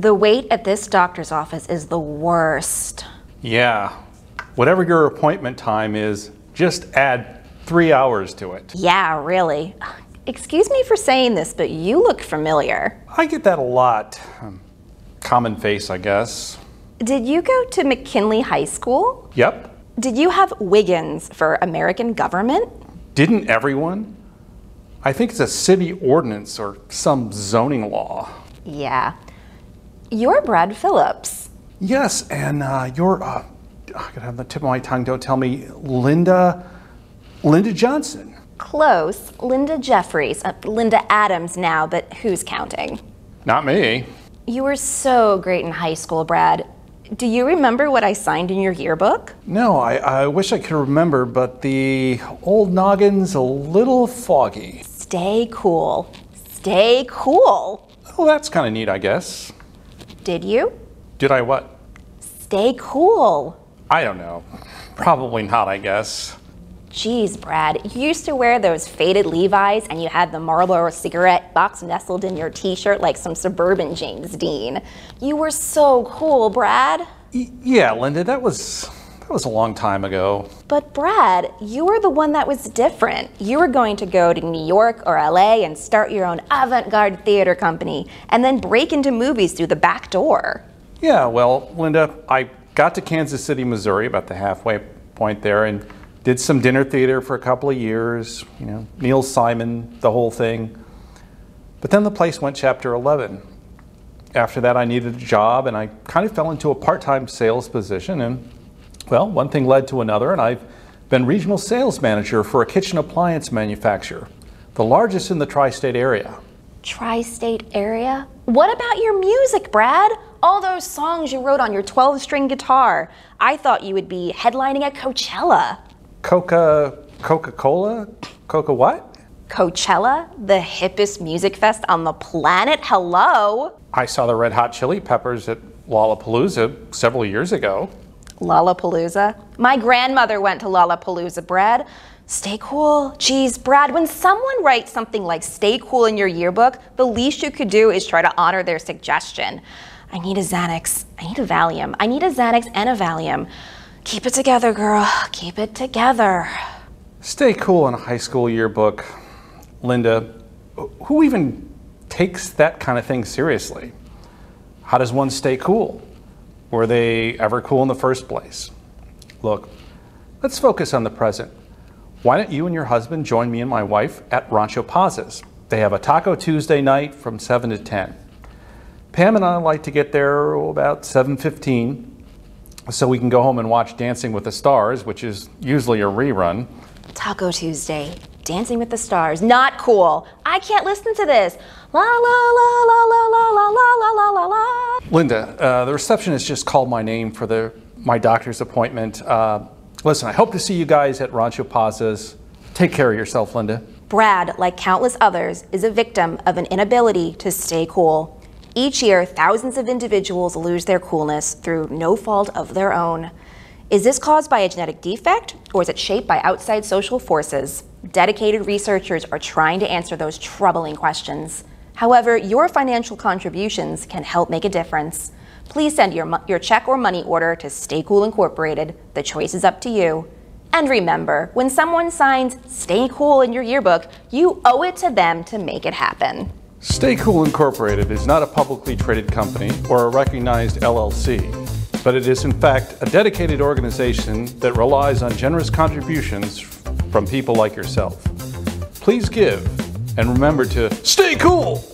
The wait at this doctor's office is the worst. Yeah. Whatever your appointment time is, just add three hours to it. Yeah, really. Excuse me for saying this, but you look familiar. I get that a lot. Um, common face, I guess. Did you go to McKinley High School? Yep. Did you have Wiggins for American government? Didn't everyone? I think it's a city ordinance or some zoning law. Yeah. You're Brad Phillips. Yes, and uh, you're, uh, I could have the tip of my tongue, don't tell me, Linda, Linda Johnson. Close. Linda Jeffries. Uh, Linda Adams now, but who's counting? Not me. You were so great in high school, Brad. Do you remember what I signed in your yearbook? No, I, I wish I could remember, but the old noggin's a little foggy. Stay cool. Stay cool. Oh, that's kind of neat, I guess. Did you? Did I what? Stay cool. I don't know. Probably not, I guess. Geez, Brad, you used to wear those faded Levi's and you had the Marlboro cigarette box nestled in your t-shirt like some suburban James Dean. You were so cool, Brad. Y- yeah, Linda, that was that was a long time ago. But Brad, you were the one that was different. You were going to go to New York or LA and start your own avant-garde theater company and then break into movies through the back door. Yeah, well, Linda, I got to Kansas City, Missouri, about the halfway point there, and did some dinner theater for a couple of years, you know, Neil Simon, the whole thing. But then the place went chapter 11. After that, I needed a job and I kind of fell into a part time sales position. And, well, one thing led to another, and I've been regional sales manager for a kitchen appliance manufacturer, the largest in the tri state area. Tri state area? What about your music, Brad? All those songs you wrote on your 12 string guitar. I thought you would be headlining at Coachella. Coca Coca Cola? Coca what? Coachella, the hippest music fest on the planet. Hello. I saw the Red Hot Chili Peppers at Lollapalooza several years ago. Lollapalooza. My grandmother went to Lollapalooza, Brad. Stay cool. Geez, Brad, when someone writes something like stay cool in your yearbook, the least you could do is try to honor their suggestion. I need a Xanax. I need a Valium. I need a Xanax and a Valium. Keep it together, girl. Keep it together. Stay cool in a high school yearbook. Linda, who even takes that kind of thing seriously? How does one stay cool? Were they ever cool in the first place? Look, let's focus on the present. Why don't you and your husband join me and my wife at Rancho Paz's? They have a Taco Tuesday night from 7 to 10. Pam and I like to get there about 7:15 so we can go home and watch Dancing with the Stars, which is usually a rerun. Taco Tuesday. Dancing with the Stars. Not cool. I can't listen to this. La la la la la la Linda, uh, the receptionist just called my name for the my doctor's appointment. Uh, listen, I hope to see you guys at Rancho Paz's. Take care of yourself, Linda. Brad, like countless others, is a victim of an inability to stay cool. Each year, thousands of individuals lose their coolness through no fault of their own. Is this caused by a genetic defect, or is it shaped by outside social forces? Dedicated researchers are trying to answer those troubling questions. However, your financial contributions can help make a difference. Please send your, your check or money order to Stay Cool Incorporated. The choice is up to you. And remember, when someone signs Stay Cool in your yearbook, you owe it to them to make it happen. Stay Cool Incorporated is not a publicly traded company or a recognized LLC, but it is in fact a dedicated organization that relies on generous contributions from people like yourself. Please give and remember to stay cool!